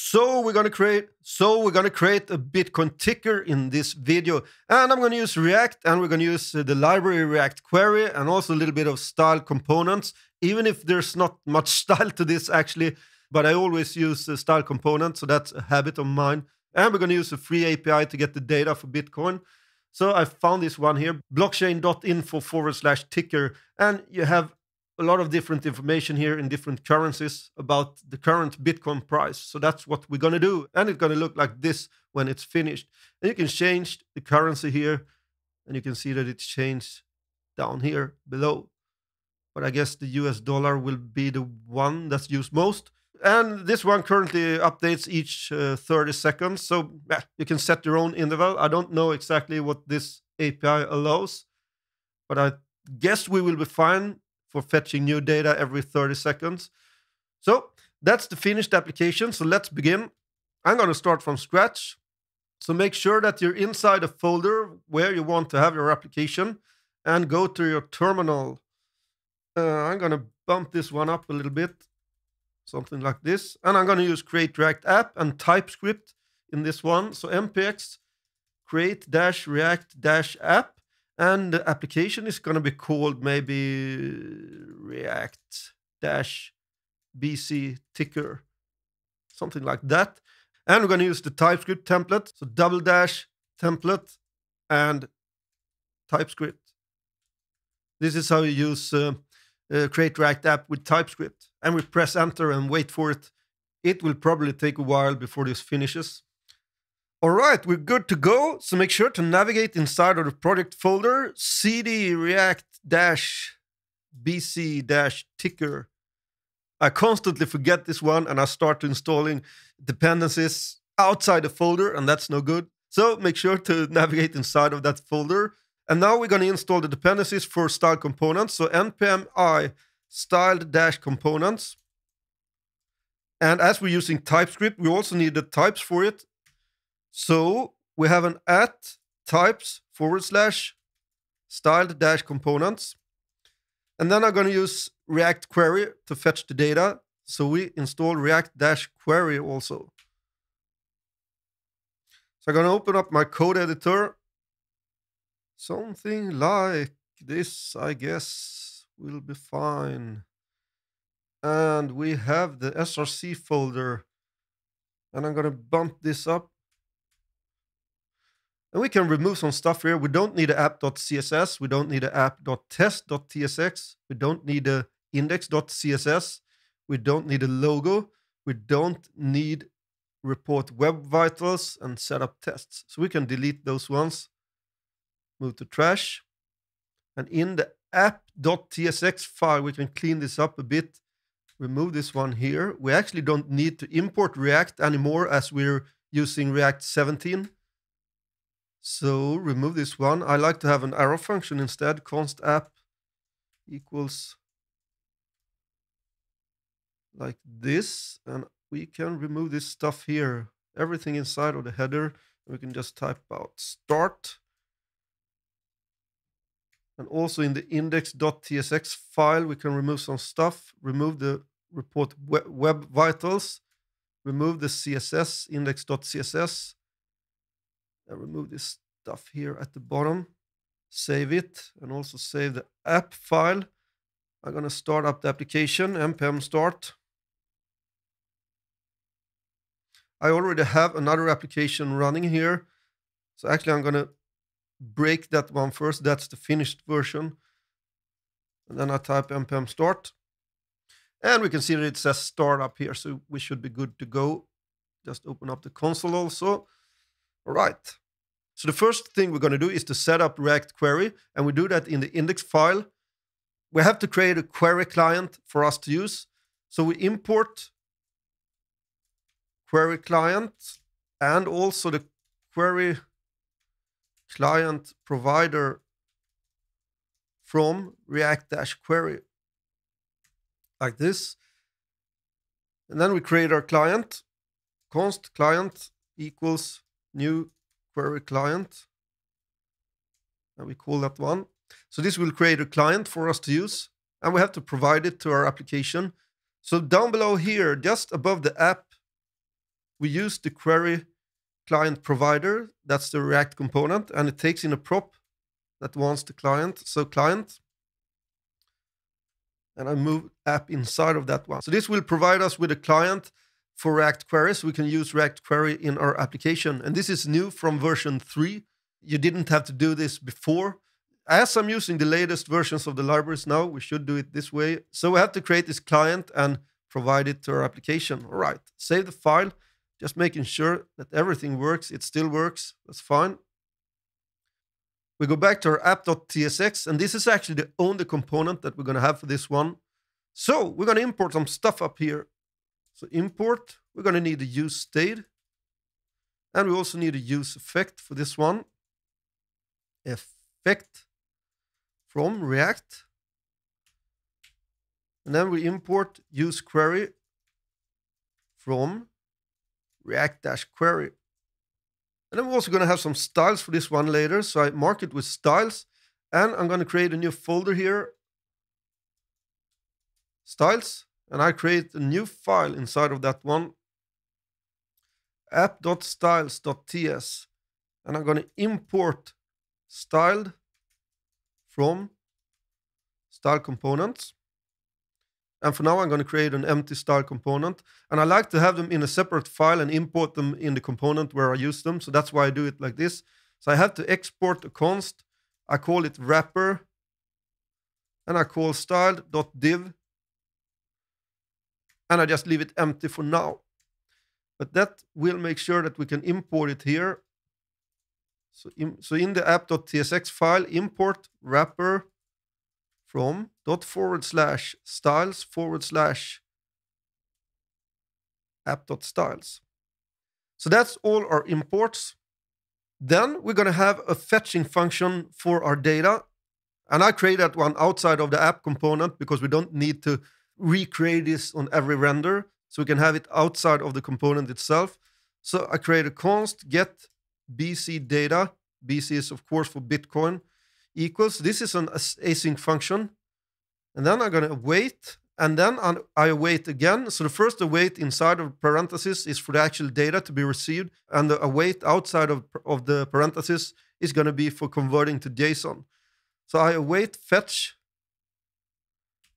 So we're gonna create so we're gonna create a Bitcoin ticker in this video, and I'm gonna use React, and we're gonna use uh, the library React Query, and also a little bit of style components. Even if there's not much style to this actually, but I always use style components, so that's a habit of mine. And we're gonna use a free API to get the data for Bitcoin. So I found this one here, blockchain.info forward slash ticker, and you have a lot of different information here in different currencies about the current Bitcoin price. So that's what we're going to do. And it's going to look like this when it's finished. And you can change the currency here. And you can see that it's changed down here below. But I guess the US dollar will be the one that's used most. And this one currently updates each uh, 30 seconds. So yeah, you can set your own interval. I don't know exactly what this API allows. But I guess we will be fine for fetching new data every 30 seconds. So that's the finished application. So let's begin. I'm going to start from scratch. So make sure that you're inside a folder where you want to have your application and go to your terminal. Uh, I'm going to bump this one up a little bit, something like this. And I'm going to use create React app and TypeScript in this one. So npx create dash react dash app and the application is going to be called maybe React dash BC ticker, something like that. And we're going to use the TypeScript template. So double dash template and TypeScript. This is how you use uh, uh, Create React app with TypeScript. And we press enter and wait for it. It will probably take a while before this finishes. All right, we're good to go. So make sure to navigate inside of the project folder, cd react dash bc dash ticker. I constantly forget this one and I start to installing dependencies outside the folder, and that's no good. So make sure to navigate inside of that folder. And now we're going to install the dependencies for style components. So npm i styled dash components. And as we're using TypeScript, we also need the types for it. So we have an at types forward slash styled dash components. And then I'm going to use React query to fetch the data. So we install React dash query also. So I'm going to open up my code editor. Something like this, I guess, will be fine. And we have the SRC folder. And I'm going to bump this up and we can remove some stuff here. We don't need app.css. We don't need app.test.tsx. We don't need a index.css. We don't need a logo. We don't need report web vitals and set up tests. So we can delete those ones. Move to trash. And in the app.tsx file, we can clean this up a bit. Remove this one here. We actually don't need to import React anymore as we're using React 17. So remove this one. I like to have an arrow function instead. const app equals like this. And we can remove this stuff here. Everything inside of the header. We can just type out start. And also in the index.tsx file, we can remove some stuff. Remove the report web vitals. Remove the CSS, index.css I remove this stuff here at the bottom, save it, and also save the app file. I'm going to start up the application, npm start. I already have another application running here. So actually, I'm going to break that one first. That's the finished version. And then I type npm start. And we can see that it says start up here. So we should be good to go. Just open up the console also. All right. So the first thing we're going to do is to set up React query, and we do that in the index file. We have to create a query client for us to use. So we import query client and also the query client provider from React-query like this. And then we create our client, const client equals new query client. And we call that one. So this will create a client for us to use. And we have to provide it to our application. So down below here, just above the app we use the query client provider. That's the React component, and it takes in a prop that wants the client. So client, and I move app inside of that one. So this will provide us with a client for React queries. We can use React query in our application. And this is new from version 3. You didn't have to do this before. As I'm using the latest versions of the libraries now, we should do it this way. So we have to create this client and provide it to our application. All right, save the file, just making sure that everything works. It still works, that's fine. We go back to our app.tsx, and this is actually the only component that we're going to have for this one. So we're going to import some stuff up here. So import, we're going to need a use state. And we also need a use effect for this one. Effect from React. And then we import use query from React-query. And I'm also going to have some styles for this one later. So I mark it with styles. And I'm going to create a new folder here. Styles. And I create a new file inside of that one. app.styles.ts. And I'm going to import styled from style components. And for now, I'm going to create an empty style component. And I like to have them in a separate file and import them in the component where I use them. So that's why I do it like this. So I have to export a const. I call it wrapper. And I call style.div. And I just leave it empty for now. But that will make sure that we can import it here. So in, so in the app.tsx file, import wrapper from dot forward slash styles forward slash app dot styles. So that's all our imports. Then we're going to have a fetching function for our data. And I created one outside of the app component because we don't need to recreate this on every render. So we can have it outside of the component itself. So I create a const get BC data. BC is, of course, for Bitcoin equals. This is an async function. And then I'm going to wait. And then I await again. So the first await inside of parentheses is for the actual data to be received. And the await outside of, of the parentheses is going to be for converting to JSON. So I await fetch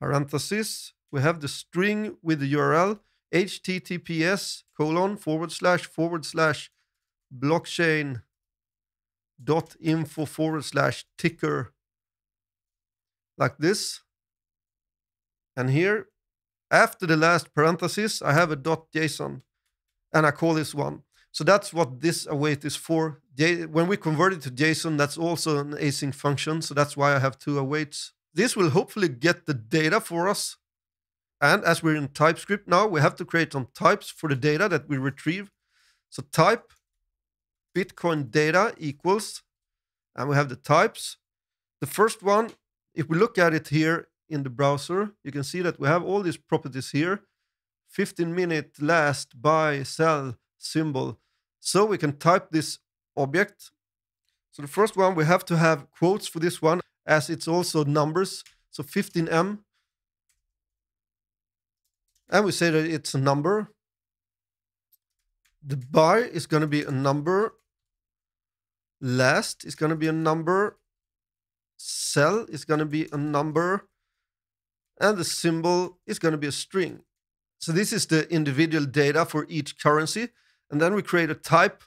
parentheses. We have the string with the URL https colon forward slash forward slash blockchain dot info forward slash ticker like this. And here, after the last parenthesis, I have a dot .json, and I call this one. So that's what this await is for. When we convert it to JSON, that's also an async function. So that's why I have two awaits. This will hopefully get the data for us. And as we're in TypeScript now, we have to create some types for the data that we retrieve. So type Bitcoin data equals and we have the types. The first one, if we look at it here in the browser, you can see that we have all these properties here. 15 minute last, buy, sell, symbol. So we can type this object. So the first one, we have to have quotes for this one as it's also numbers. So 15M. And we say that it's a number. The buy is going to be a number last is going to be a number, sell is going to be a number, and the symbol is going to be a string. So this is the individual data for each currency. And then we create a type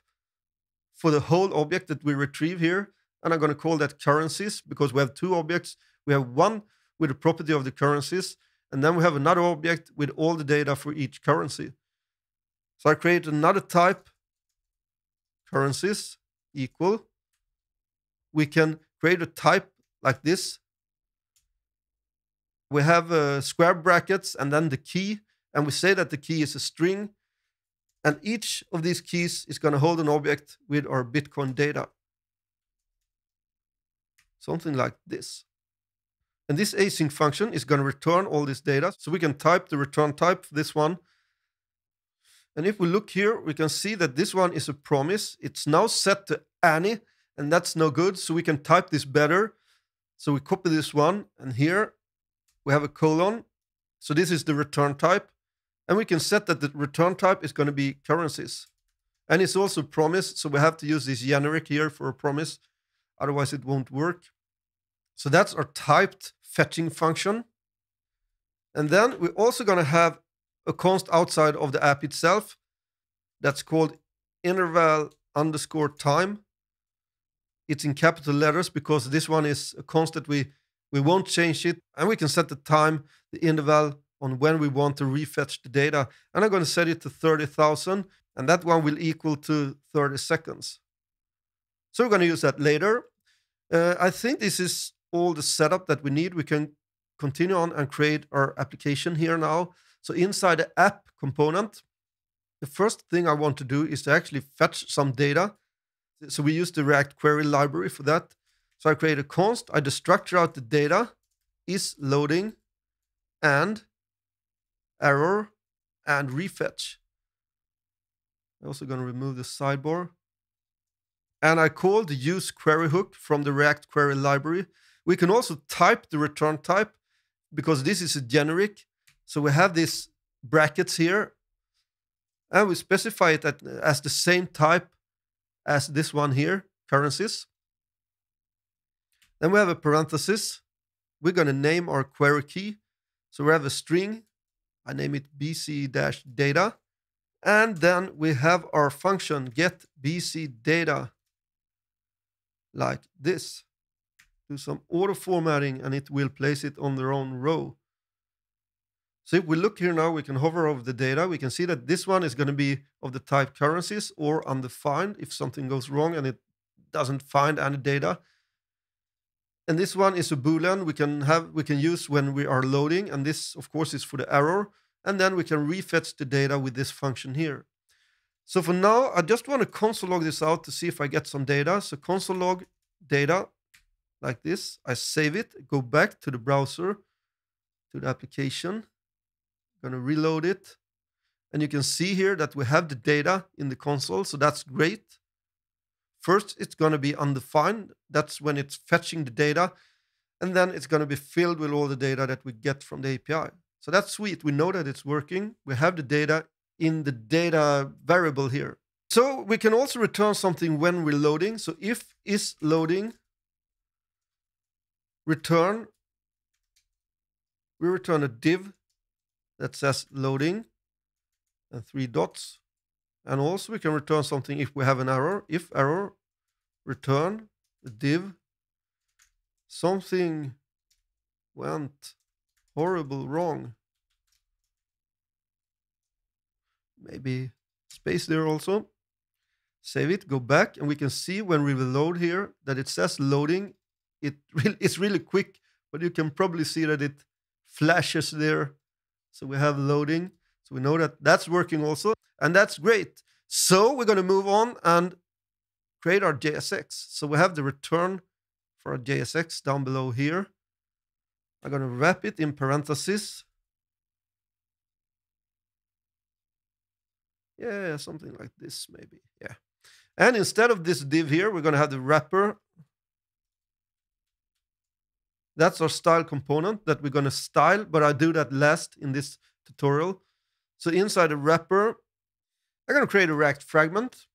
for the whole object that we retrieve here. And I'm going to call that currencies because we have two objects. We have one with the property of the currencies, and then we have another object with all the data for each currency. So I create another type, currencies, equal. We can create a type like this. We have uh, square brackets and then the key, and we say that the key is a string. And each of these keys is going to hold an object with our Bitcoin data. Something like this. And this async function is going to return all this data. So we can type the return type for this one and if we look here, we can see that this one is a promise. It's now set to any, and that's no good. So we can type this better. So we copy this one, and here we have a colon. So this is the return type. And we can set that the return type is going to be currencies. And it's also promise, so we have to use this generic here for a promise. Otherwise, it won't work. So that's our typed fetching function. And then we're also going to have a const outside of the app itself that's called interval underscore time. It's in capital letters because this one is a constant. We, we won't change it. And we can set the time, the interval on when we want to refetch the data. And I'm going to set it to 30,000. And that one will equal to 30 seconds. So we're going to use that later. Uh, I think this is all the setup that we need. We can continue on and create our application here now. So inside the app component, the first thing I want to do is to actually fetch some data. So we use the React query library for that. So I create a const, I destructure out the data, is loading, and error, and refetch. I'm also going to remove the sidebar. And I call the use query hook from the React query library. We can also type the return type because this is a generic. So we have these brackets here and we specify it at, as the same type as this one here, currencies. Then we have a parenthesis. We're going to name our query key. So we have a string. I name it bc-data. And then we have our function get bc data like this. Do some auto formatting and it will place it on their own row. So if we look here now, we can hover over the data. We can see that this one is going to be of the type currencies or undefined if something goes wrong and it doesn't find any data. And this one is a boolean we can have we can use when we are loading, and this of course is for the error. And then we can refetch the data with this function here. So for now, I just want to console log this out to see if I get some data. So console log data like this. I save it, go back to the browser, to the application, to reload it. And you can see here that we have the data in the console, so that's great. First, it's to be undefined. That's when it's fetching the data. And then it's to be filled with all the data that we get from the API. So that's sweet. We know that it's working. We have the data in the data variable here. So we can also return something when we're loading. So if is loading, return, we return a div that says loading and three dots. And also we can return something if we have an error. If error, return the div. Something went horrible wrong. Maybe space there also. Save it, go back, and we can see when we reload here that it says loading. It really, it's really quick, but you can probably see that it flashes there so we have loading. So we know that that's working also. And that's great. So we're going to move on and create our JSX. So we have the return for our JSX down below here. I'm going to wrap it in parentheses. Yeah, something like this maybe. Yeah. And instead of this div here, we're going to have the wrapper that's our style component that we're going to style, but I do that last in this tutorial. So inside the wrapper, I'm going to create a React fragment.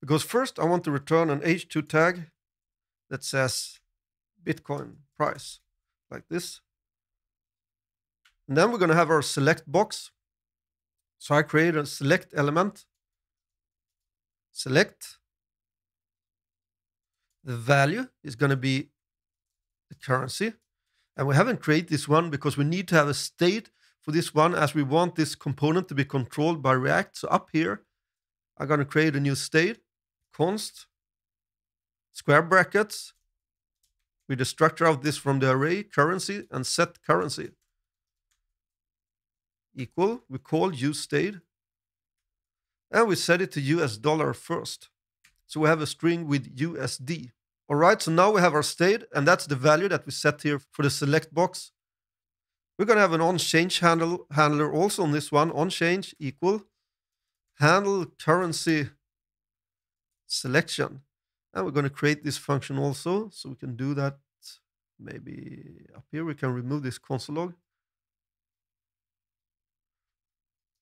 Because first I want to return an H2 tag that says Bitcoin price, like this. And then we're going to have our select box. So I create a select element, select, the value is going to be the currency. And we haven't created this one because we need to have a state for this one as we want this component to be controlled by React. So up here, I'm going to create a new state, const, square brackets, with the structure of this from the array, currency, and set currency. Equal, we call use state, and we set it to US dollar first. So we have a string with USD. All right, so now we have our state, and that's the value that we set here for the select box. We're going to have an onChange handle, handler also on this one, on-change equal handle currency selection. And we're going to create this function also, so we can do that maybe up here. We can remove this console log.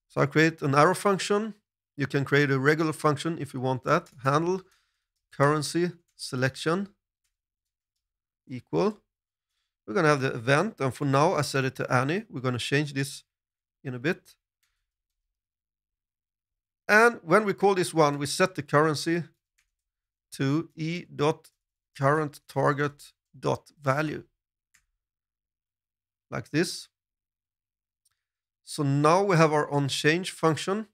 So I create an arrow function. You can create a regular function if you want that. Handle currency selection equal. We're going to have the event. And for now, I set it to any. We're going to change this in a bit. And when we call this one, we set the currency to e dot current target dot value like this. So now we have our onChange function.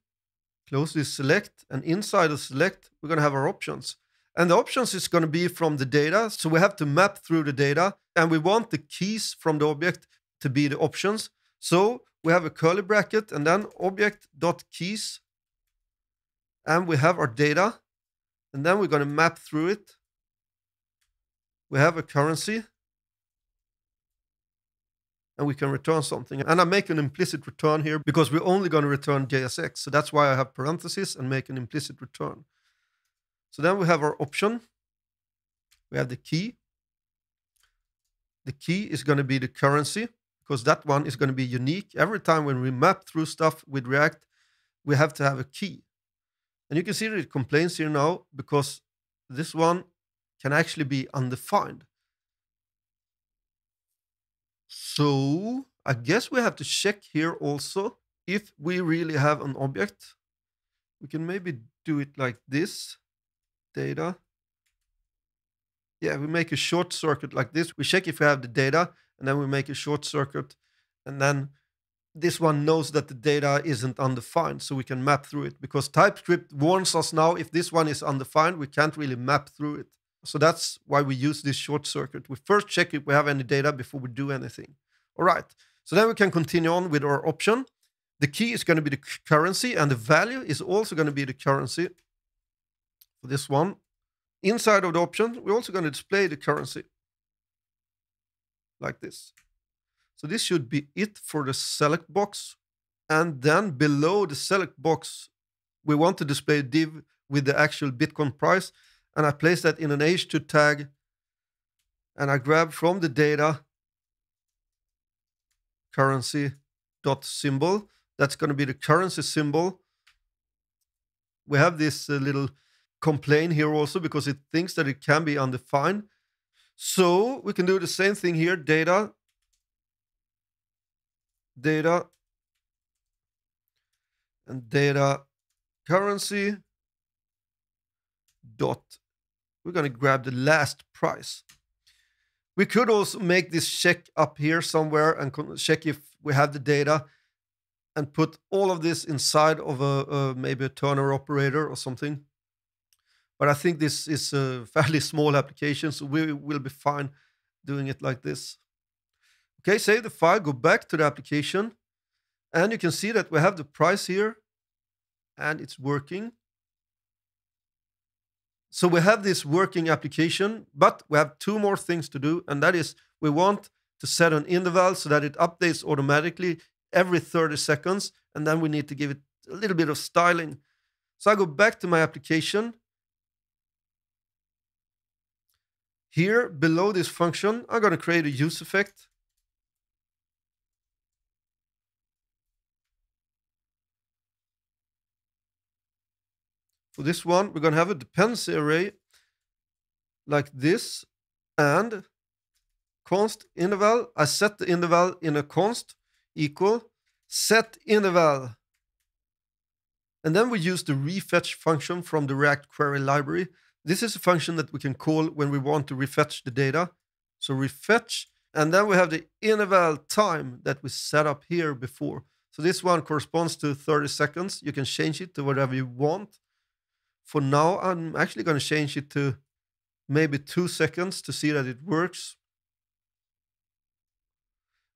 Close this select, and inside the select, we're going to have our options. And the options is going to be from the data. So we have to map through the data, and we want the keys from the object to be the options. So we have a curly bracket, and then object.keys, and we have our data, and then we're going to map through it. We have a currency, and we can return something. And I make an implicit return here because we're only going to return JSX. So that's why I have parentheses and make an implicit return. So then we have our option. We have the key. The key is going to be the currency because that one is going to be unique. Every time when we map through stuff with React, we have to have a key. And you can see that it complains here now because this one can actually be undefined. So I guess we have to check here also if we really have an object. We can maybe do it like this, data. Yeah, we make a short circuit like this. We check if we have the data, and then we make a short circuit, and then this one knows that the data isn't undefined, so we can map through it. Because TypeScript warns us now if this one is undefined, we can't really map through it. So that's why we use this short circuit. We first check if we have any data before we do anything. All right. So then we can continue on with our option. The key is going to be the currency, and the value is also going to be the currency for this one. Inside of the option, we're also going to display the currency like this. So this should be it for the select box. And then below the select box, we want to display a div with the actual Bitcoin price and I place that in an H2 tag and I grab from the data currency dot symbol. That's going to be the currency symbol. We have this uh, little complaint here also because it thinks that it can be undefined. So we can do the same thing here, data, data, and data currency dot we're going to grab the last price. We could also make this check up here somewhere and check if we have the data and put all of this inside of a, a maybe a ternary operator or something. But I think this is a fairly small application, so we will be fine doing it like this. Okay, save the file, go back to the application, and you can see that we have the price here, and it's working. So we have this working application, but we have two more things to do, and that is we want to set an interval so that it updates automatically every 30 seconds, and then we need to give it a little bit of styling. So I go back to my application. Here below this function, I'm going to create a use effect. For this one, we're going to have a dependency array like this and const interval. I set the interval in a const equal set interval. And then we use the refetch function from the React query library. This is a function that we can call when we want to refetch the data. So refetch, and then we have the interval time that we set up here before. So this one corresponds to 30 seconds. You can change it to whatever you want. For now, I'm actually going to change it to maybe two seconds to see that it works.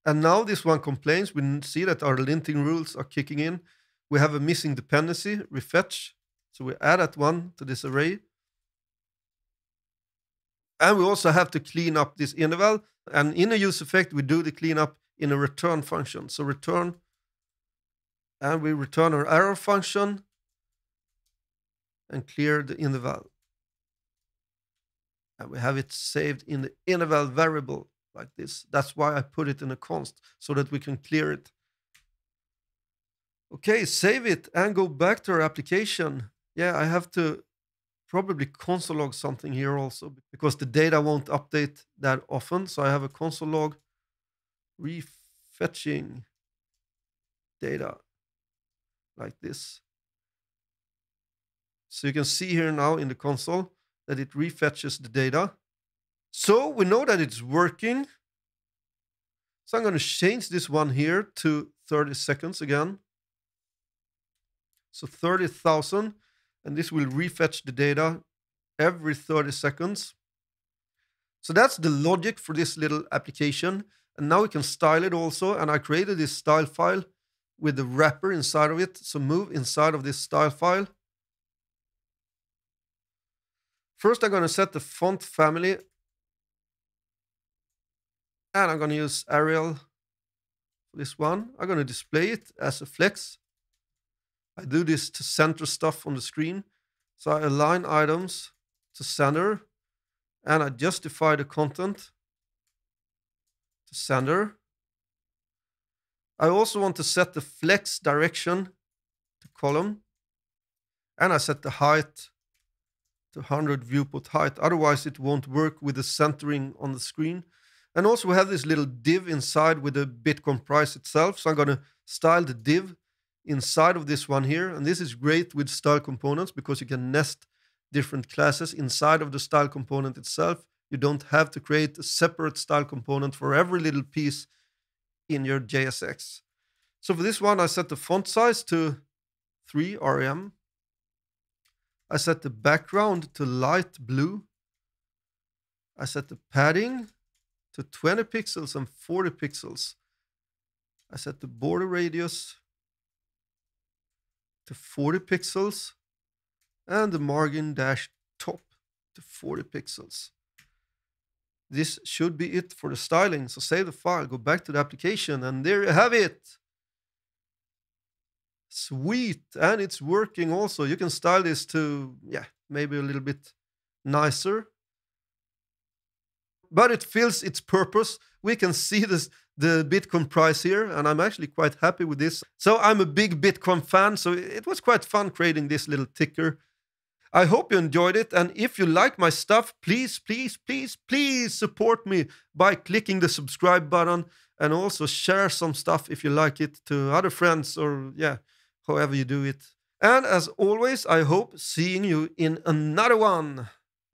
And now this one complains. We see that our linting rules are kicking in. We have a missing dependency, refetch. So we add that one to this array. And we also have to clean up this interval. And in a use effect, we do the cleanup in a return function. So return, and we return our arrow function and clear the interval. And we have it saved in the interval variable like this. That's why I put it in a const so that we can clear it. Okay, save it and go back to our application. Yeah, I have to probably console log something here also because the data won't update that often. So I have a console log refetching data like this. So you can see here now in the console that it refetches the data. So we know that it's working. So I'm going to change this one here to 30 seconds again. So 30,000 and this will refetch the data every 30 seconds. So that's the logic for this little application. And now we can style it also. And I created this style file with the wrapper inside of it. So move inside of this style file. First, I'm going to set the font family. And I'm going to use Arial for this one. I'm going to display it as a flex. I do this to center stuff on the screen. So I align items to center and I justify the content to center. I also want to set the flex direction to column and I set the height to 100 viewport height. Otherwise, it won't work with the centering on the screen. And also we have this little div inside with the Bitcoin price itself. So I'm going to style the div inside of this one here. And this is great with style components because you can nest different classes inside of the style component itself. You don't have to create a separate style component for every little piece in your JSX. So for this one, I set the font size to 3 rem. I set the background to light blue. I set the padding to 20 pixels and 40 pixels. I set the border radius to 40 pixels and the margin dash top to 40 pixels. This should be it for the styling. So save the file, go back to the application, and there you have it. Sweet, and it's working also. You can style this to, yeah, maybe a little bit nicer. But it fills its purpose. We can see this the Bitcoin price here, and I'm actually quite happy with this. So I'm a big Bitcoin fan, so it was quite fun creating this little ticker. I hope you enjoyed it, and if you like my stuff, please, please, please, please support me by clicking the subscribe button and also share some stuff if you like it to other friends or, yeah, however you do it. And as always, I hope seeing you in another one.